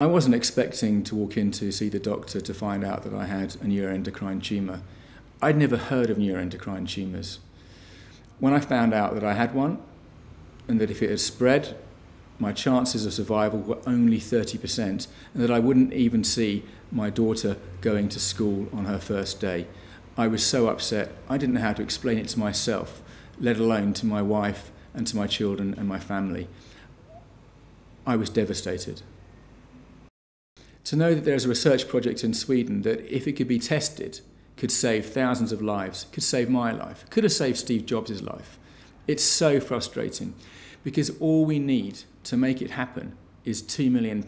I wasn't expecting to walk in to see the doctor to find out that I had a neuroendocrine tumour. I'd never heard of neuroendocrine tumours. When I found out that I had one and that if it had spread, my chances of survival were only 30%, and that I wouldn't even see my daughter going to school on her first day. I was so upset, I didn't know how to explain it to myself, let alone to my wife and to my children and my family. I was devastated to know that there's a research project in Sweden that, if it could be tested, could save thousands of lives, could save my life, could have saved Steve Jobs' life. It's so frustrating because all we need to make it happen is £2 million.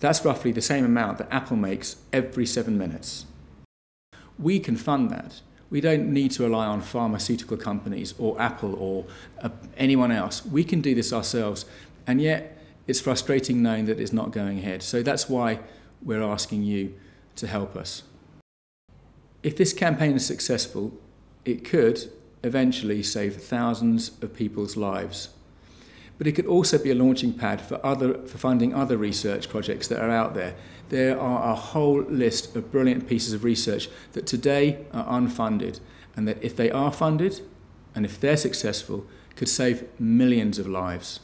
That's roughly the same amount that Apple makes every seven minutes. We can fund that. We don't need to rely on pharmaceutical companies or Apple or uh, anyone else. We can do this ourselves. And yet, it's frustrating knowing that it's not going ahead. So that's why we're asking you to help us. If this campaign is successful, it could eventually save thousands of people's lives. But it could also be a launching pad for, other, for funding other research projects that are out there. There are a whole list of brilliant pieces of research that today are unfunded, and that if they are funded and if they're successful, could save millions of lives.